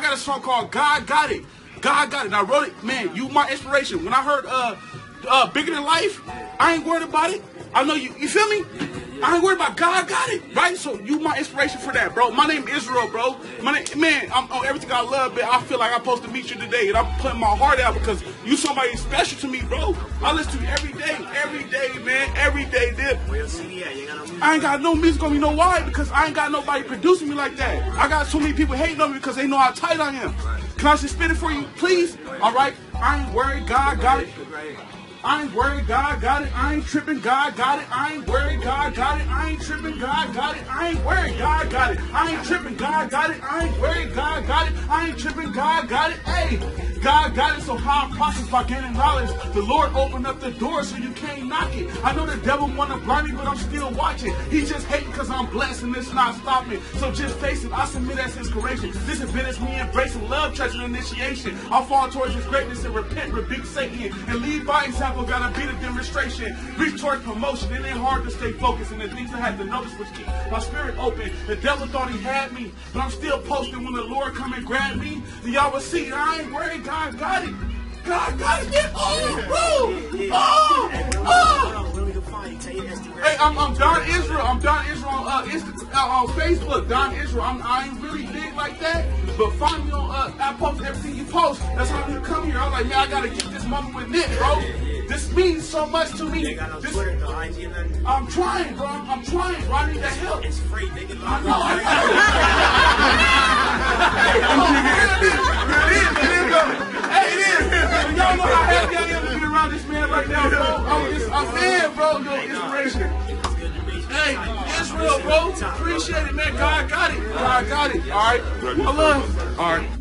I got a song called God Got It. God got it. And I wrote it, man. You my inspiration. When I heard uh uh bigger than life, I ain't worried about it. I know you. You feel me? I ain't worried about God got it, right? So you my inspiration for that, bro. My name is Israel, bro. My name, man, I'm on everything I love, but I feel like I'm supposed to meet you today, and I'm putting my heart out because you somebody special to me, bro. I listen to you every day, every day, man, every day, dude. I ain't got no music on me, know why? Because I ain't got nobody producing me like that. I got so many people hating on me because they know how tight I am. Can I just spit it for you, please? All right. I ain't worried. God got it. I ain't worried, God got it. I ain't tripping, God got it. I ain't worried, God God got it. I ain't worried, God got it. I ain't tripping, God got it. I ain't worried, God got it. I ain't tripping, God got it. Hey, God got it. So I process by gaining knowledge. The Lord opened up the door so you can't knock it. I know the devil wanna blind me, but I'm still watching. He just hating because I'm blessed and it's not stopping. So just face it. I submit as his correction. This is me embracing love, and initiation. I'll fall towards his greatness and repent, rebuke Satan, and lead by example gotta be the demonstration. Reach towards promotion. It ain't hard to stay focused. And the things I had to notice was keep my spirit open. The devil thought he had me, but I'm still posting when the Lord come and grab me. Then y'all will see. I ain't worried. God got it. God got it. Yeah. Oh, oh, oh, oh. Hey, I'm, I'm Don Israel. I'm Don Israel on, uh, Insta, uh, on Facebook. Don Israel. I'm, I ain't really big like that, but find me on. Uh, I post everything you post. That's how you come here. I'm like, man, I gotta get this moment with Nip, bro. This means so much to me. This, I'm trying, bro. I'm, I'm trying, bro. I need that help. It's free, nigga. I know. I know. Around this man right now, bro. I'm, just, I'm in, bro. Yo, inspiration. Hey, Israel, bro. Appreciate it, man. God got it. God got it. All right. I love. All right.